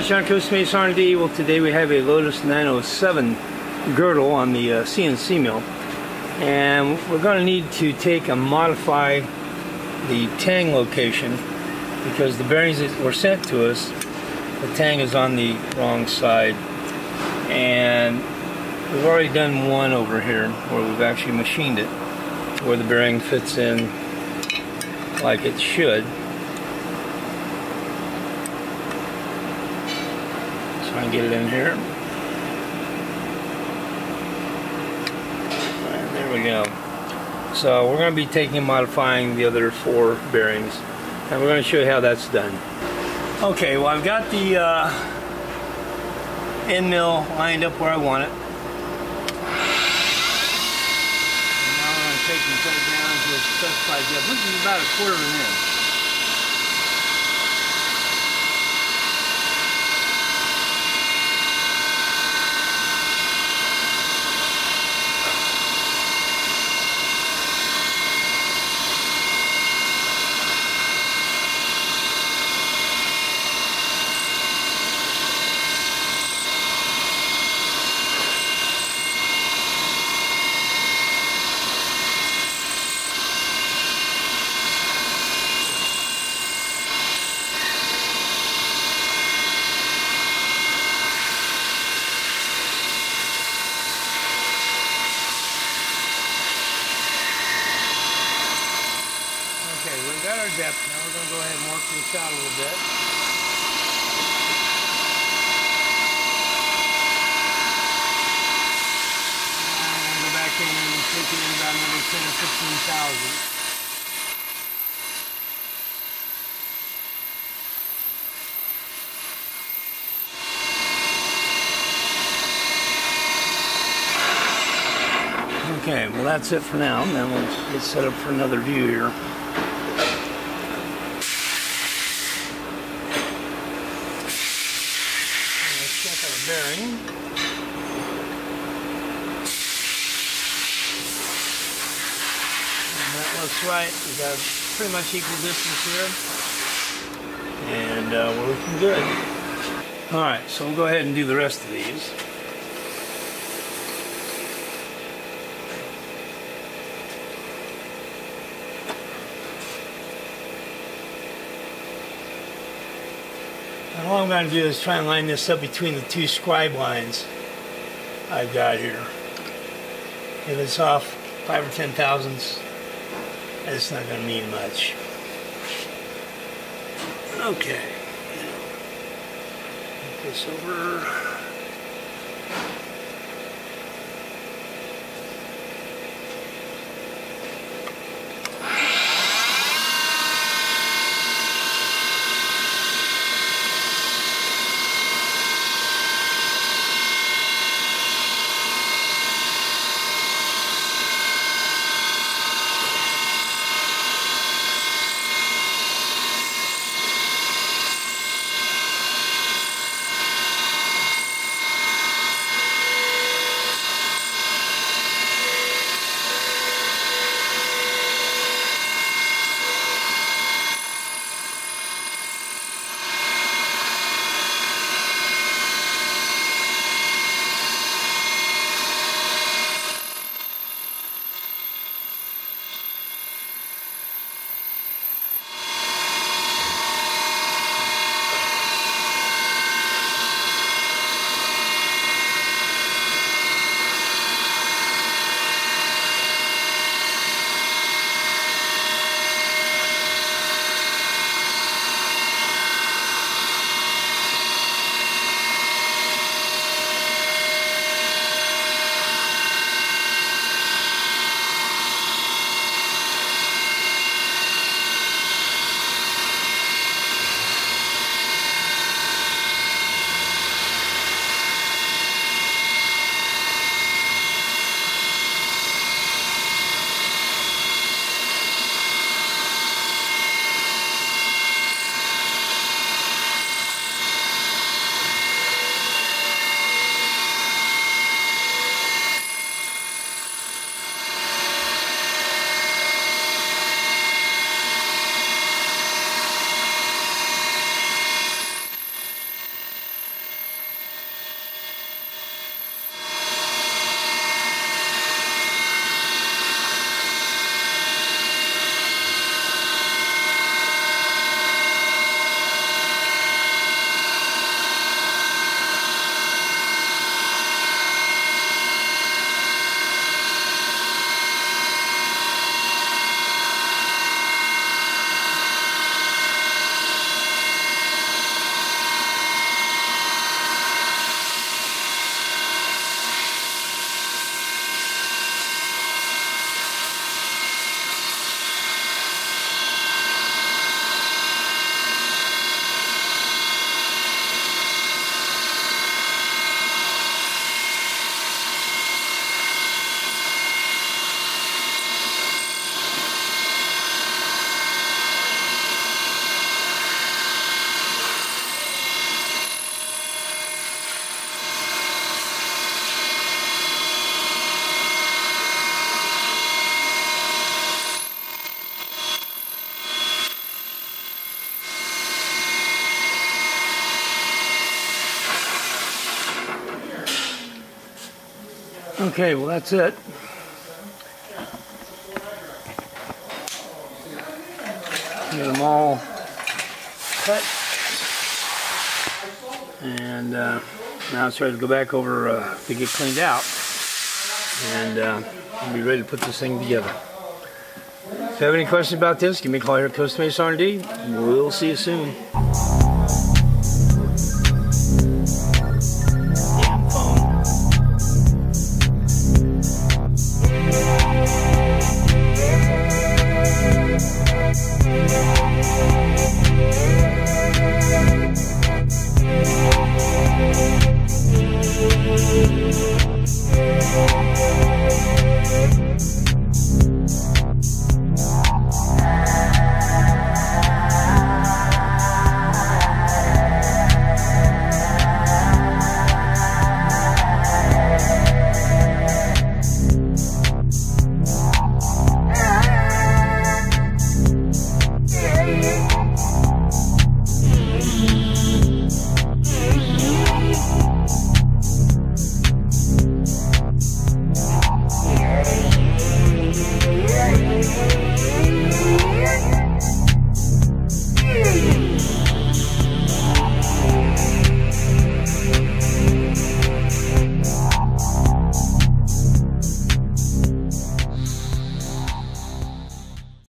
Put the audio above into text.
Josh, John Mace R&D. Well, today we have a Lotus 907 girdle on the uh, CNC mill. And we're going to need to take and modify the tang location because the bearings that were sent to us, the tang is on the wrong side. And we've already done one over here where we've actually machined it where the bearing fits in like it should. Try and get it in here. And there we go. So we're going to be taking and modifying the other four bearings and we're going to show you how that's done. Okay, well I've got the uh, end mill lined up where I want it. Now take and put it down to a specified depth. This is about a quarter of an inch. Depth. Now we're going to go ahead and work this out a little bit. And go back in and take it in about another 10 or 15,000. Okay, well that's it for now. And then we'll get set up for another view here. Bearing. And that looks right. We've got pretty much equal distance here. And uh, we're looking good. Alright, so we'll go ahead and do the rest of these. All I'm going to do is try and line this up between the two scribe lines I've got here. If it's off five or ten thousandths, it's not going to mean much. Okay. Put this over. Okay, well that's it. Get them all cut. And uh, now it's ready to go back over uh, to get cleaned out. And uh, we'll be ready to put this thing together. If you have any questions about this, give me a call here at Mesa R&D. We'll see you soon.